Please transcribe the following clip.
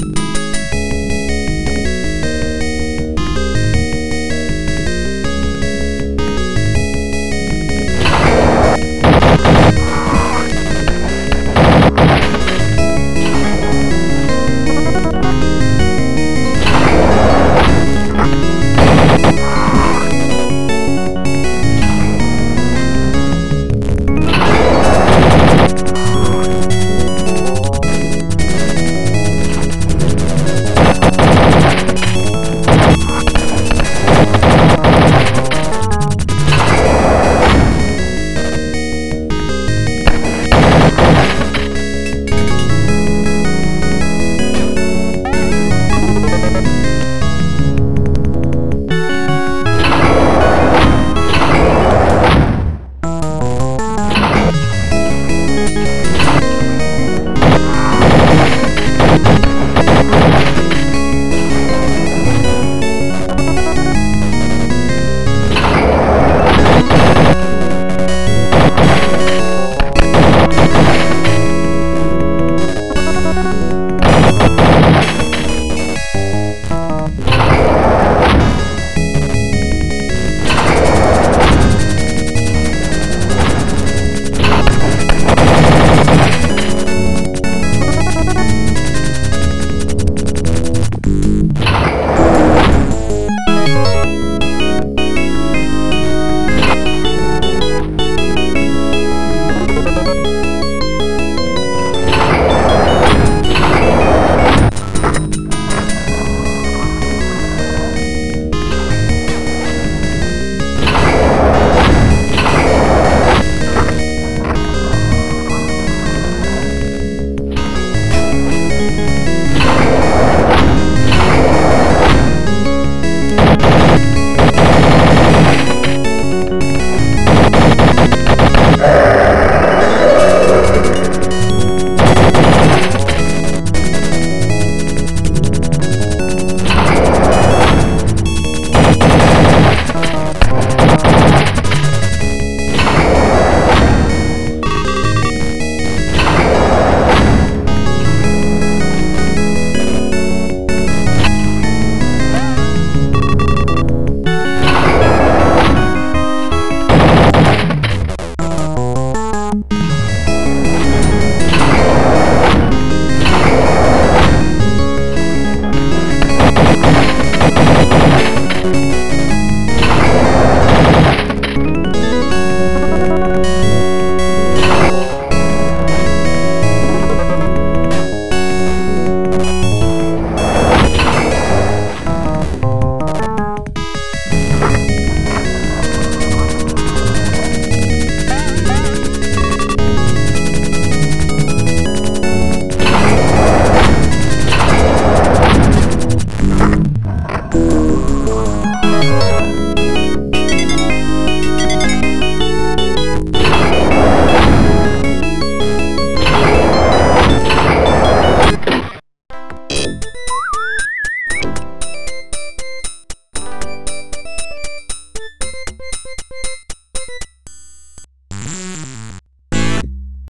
you